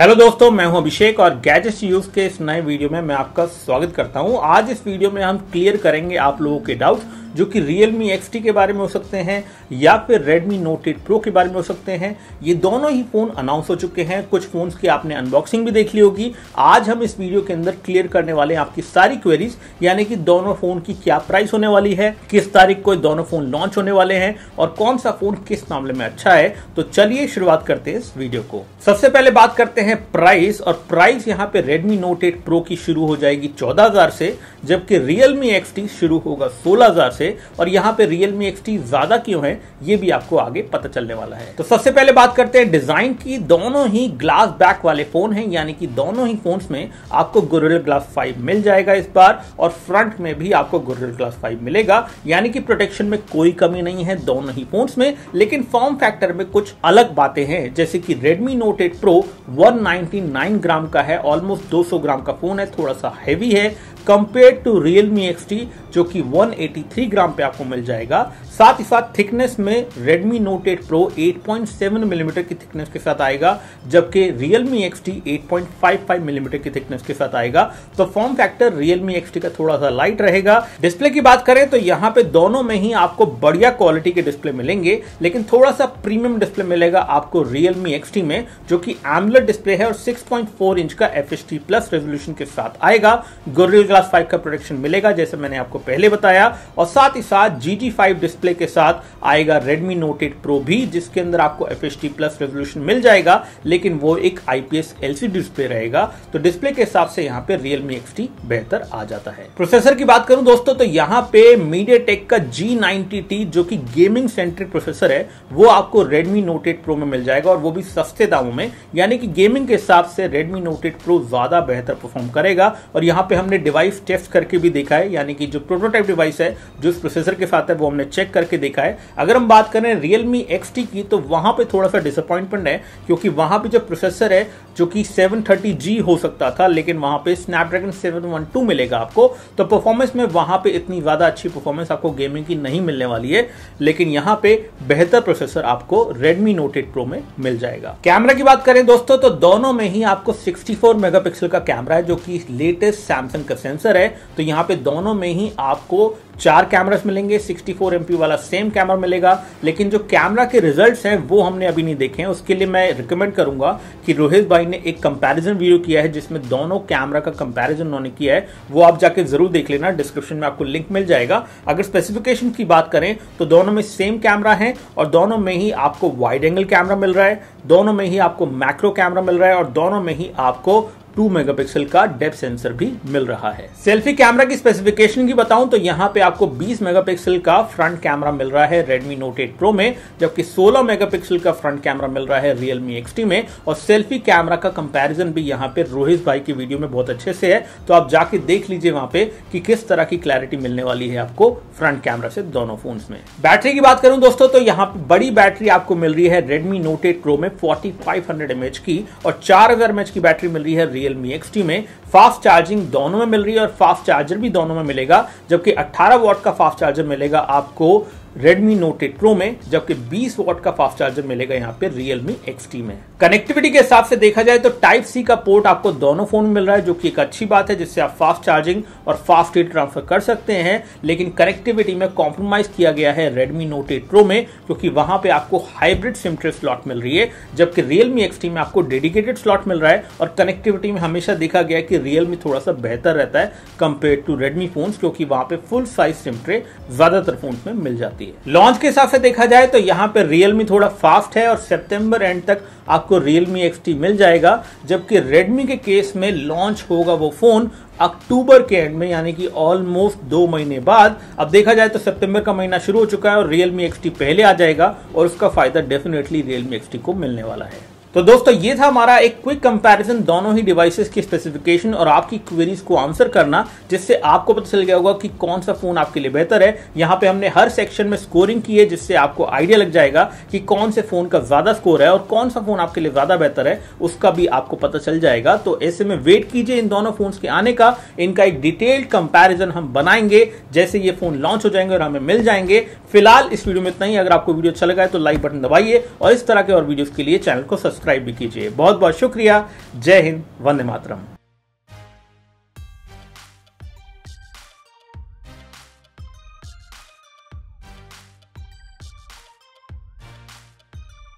Hello दोस्तों, मैं हूँ अभिषेक और गैजेट्स यूज़ के इस नए वीडियो में मैं आपका स्वागत करता हूँ। आज इस वीडियो में हम क्लियर करेंगे आप लोगों के डाउट जो कि Realme XT के बारे में हो सकते हैं, या फिर Redmi Note 8 Pro के बारे में हो सकते हैं। ये दोनों ही फ़ोन अनाउंस हो चुके हैं। कुछ फोन्स की आपने अनबॉक्सिंग भी देख ली होगी। आज हम इस वीडियो के अंदर क्लियर करने वाले हैं आपकी सारी क्वेरीज यानी कि दोनों फ़ोन की क्या प्राइस होने वाली है, किस तारीख को दोनों फ़ोन लॉन्च होने वाले हैं, और कौन सा फ़ोन किस मामले में अच्छा है। तो चलिए शुरुआत करते हैं इस वीडियो को। सबसे पहले बात करते हैं प्राइस और प्राइस यहाँ पे Redmi Note 8 Pro की शुरू हो जाएगी 14000 से, जबकि Realme XT शुरू होगा 16000 से से, और यहाँ पे Realme XT ज़्यादा क्यों है, ये भी आपको आगे पता चलने वाला है। तो सबसे पहले बात करते हैं डिज़ाइन की। दोनों ही ग्लास बैक वाले फ़ोन हैं, यानी कि दोनों ही फोन्स में आपको गोरिल्ला ग्लास 5 मिल जाएगा इस बार, और फ्रंट में भी आपको गोरिल्ला ग्लास 5 मिलेगा। यानी कि प्रोटेक्शन में कोई कमी नहीं है दोनों ही फोन्स में, लेकिन फॉर्म फैक्टर में कुछ अलग बातें हैं। जैसे कि Redmi Note 8 Pro 199 ग्राम का है ऑलमोस्ट 200 ग्राम का फ़ोन है, थोड़ा सा हैवी है। कंपेयर टू Realme XT जो कि 183 ग्राम पे आपको मिल जाएगा, साथ ही साथ थिकनेस में Redmi Note 8 Pro 8.7 millimetre mm की थिकनेस के साथ आएगा, जबकि Realme XT 8.55 मिलीमीटर की थिकनेस के साथ आएगा। तो फॉर्म फैक्टर Realme XT का थोड़ा सा लाइट रहेगा। डिस्प्ले की बात करें तो यहाँ पे दोनों में ही आपको बढ़िया क्वालिटी के डिस्प्ले मिलेंगे, लेकिन थोड़ा सा प्रीमियम डिस्प्ले मिलेगा आपको Realme XT में, जो कि एमलेट डिस्प्ले है और 6.4 इंच का एफ़ प्लस रेजोल्यूशन के साथ आएगा। गोरिल ग्लास 5 का प्रोटेक्शन मिलेगा, जैसे मैंने आपको पहले बताया। और साथ ही साथ जी जी फाइव डिस्प्ले के साथ आएगा रेडमी नोट एट प्रो भी, जिसके अंदर आपको एफ़ प्लस रेजोल्यूशन मिल जाएगा, लेकिन वो एक आईपीएस एलसीडी डिस्प्ले रहेगा। तो डिस्प्ले के हिसाब से यहाँ पे Realme XT बेहतर आ जाता है। प्रोसेसर की बात करूँ दोस्तों तो यहाँ पे MediaTek का G90T जो कि गेमिंग सेंट्रिक प्रोसेसर है, वो आपको रेडमी नोट एट प्रो में मिल जाएगा और वो भी सस्ते दामों में। यानी कि गेमिंग के हिसाब से रेडमी नोट एट प्रो ज़्यादा बेहतर परफॉर्म करेगा। और यहाँ पे हमने डिवाइस टेस्ट करके भी देखा है, यानी कि जो प्रोटोटाइप डिवाइस है, जो इस प्रोसेसर के साथ है, वो हमने चेक करके देखा है। अगर हम बात करें Realme XT की तो वहाँ पे थोड़ा सा डिसअपॉइंटमेंट है, क्योंकि वहाँ पे जो प्रोसेसर है, जो कि 730G हो सकता था, लेकिन वहाँ पे स्नैपड्रैगन 712 मिलेगा आपको। तो परफॉर्मेंस में वहाँ पे इतनी ज़्यादा अच्छी परफॉर्मेंस आपको गेमिंग की नहीं मिलने वाली है, लेकिन यहाँ पे बेहतर प्रोसेसर आपको Redmi Note 8 Pro में मिल जाएगा। कैमरा की बात करें दोस्तों तो दोनों में ही आपको 64 मेगापिक्सल का कैमरा है, जो कि लेटेस्ट सैमसंग का सेंसर है तो यहाँ पे दोनों में ही आपको चार कैमरास मिलेंगे 64 एमपी वाला सेम कैमरा मिलेगा। लेकिन जो कैमरा के रिजल्ट्स हैं, वो हमने अभी नहीं देखे हैं। उसके लिए मैं रिकमेंड करूँगा कि रोहित भाई ने एक कंपैरिजन वीडियो किया है, जिसमें दोनों कैमरा का कंपैरिजन उन्होंने किया है। वो आप जाके ज़रूर देख लेना डिस्क्रिप्शन में आपको लिंक मिल जाएगा। अगर स्पेसिफिकेशन की बात करें तो दोनों में सेम कैमरा है और दोनों में ही आपको वाइड एंगल कैमरा मिल रहा है। दोनों में ही आपको मैक्रो कैमरा मिल रहा है और दोनों में ही आपको टू मेगापिक्सल का डेप सेंसर भी मिल रहा है। सेल्फी कैमरा की स्पेसिफिकेशन की बताऊँ तो यहाँ पे आपको 20 मेगापिक्सल का फ्रंट कैमरा मिल रहा है Redmi Note 8 Pro में, जबकि 16 मेगापिक्सल का फ्रंट कैमरा मिल रहा है Realme XT में, और सेल्फी कैमरा का कंपैरिजन भी यहाँ पे रोहित भाई की वीडियो में बहुत अच्छे से है। तो आप जाके देख लीजिए वहाँ पे कि किस तरह की क्लैरिटी मिलने वाली है आपको फ्रंट कैमरा से दोनों फ़ोन में। बैटरी की बात करूँ दोस्तों तो यहाँ पे बड़ी बैटरी आपको मिल रही है रेडमी नोट एट प्रो में 4500 mAh की, और 4000 mAh की बैटरी मिल रही है Realme XT में फास्ट चार्जिंग दोनों में मिल रही है और फास्ट चार्जर भी दोनों में मिलेगा, जबकि 18 वॉट का फास्ट चार्जर मिलेगा आपको Redmi Note 8 Pro में, जबकि 20 वॉट का फास्ट चार्जर मिलेगा यहाँ पे Realme XT में। कनेक्टिविटी के हिसाब से देखा जाए तो टाइप सी का पोर्ट आपको दोनों फ़ोन में मिल रहा है, जो कि एक अच्छी बात है, जिससे आप फास्ट चार्जिंग और फास्ट हीट ट्रांसफ़र कर सकते हैं। लेकिन कनेक्टिविटी में कॉम्प्रोमाइज किया गया है Redmi Note 8 Pro में क्योंकि वहाँ पे आपको हाइब्रिड सिम ट्रे स्लॉट मिल रही है, जबकि Realme XT में आपको डेडिकेटेड स्लॉट मिल रहा है, और कनेक्टिविटी में हमेशा देखा गया है कि Realme थोड़ा सा बेहतर रहता है कंपेयर टू Redmi फ़ोन क्योंकि वहाँ पे फुल साइज़ सिम ट्रे ज़्यादातर फ़ोन में मिल जाती है। सकती है। लॉन्च के हिसाब से देखा जाए तो यहाँ पे रियलमी थोड़ा फास्ट है और सितंबर एंड तक आपको रियलमी एक्सटी मिल जाएगा, जबकि रेडमी के केस में लॉन्च होगा वो फ़ोन अक्टूबर के एंड में, यानी कि ऑलमोस्ट दो महीने बाद। अब देखा जाए तो सितंबर का महीना शुरू हो चुका है और रियलमी एक्सटी पहले आ जाएगा और उसका फ़ायदा डेफिनेटली रियलमी एक्सटी को मिलने वाला है। तो दोस्तों, ये था हमारा एक क्विक कंपैरिजन दोनों ही डिवाइसेस की स्पेसिफिकेशन और आपकी क्वेरीज को आंसर करना, जिससे आपको पता चल गया होगा कि कौन सा फ़ोन आपके लिए बेहतर है। यहाँ पे हमने हर सेक्शन में स्कोरिंग की है, जिससे आपको आइडिया लग जाएगा कि कौन से फ़ोन का ज़्यादा स्कोर है और कौन सा फ़ोन आपके लिए ज़्यादा बेहतर है, उसका भी आपको पता चल जाएगा। तो ऐसे में वेट कीजिए इन दोनों फ़ोन के आने का। इनका एक डिटेल्ड कंपेरिजन हम बनाएँगे, जैसे ये फ़ोन लॉन्च हो जाएँगे और हमें मिल जाएँगे। फ़िलहाल इस वीडियो में इतना ही। अगर आपको वीडियो अच्छा लगा है तो लाइक बटन दबाइए और इस तरह के और वीडियो के लिए चैनल को सब्सक्राइब सब्सक्राइब भी कीजिए। बहुत बहुत शुक्रिया। जय हिंद वंदे मातरम।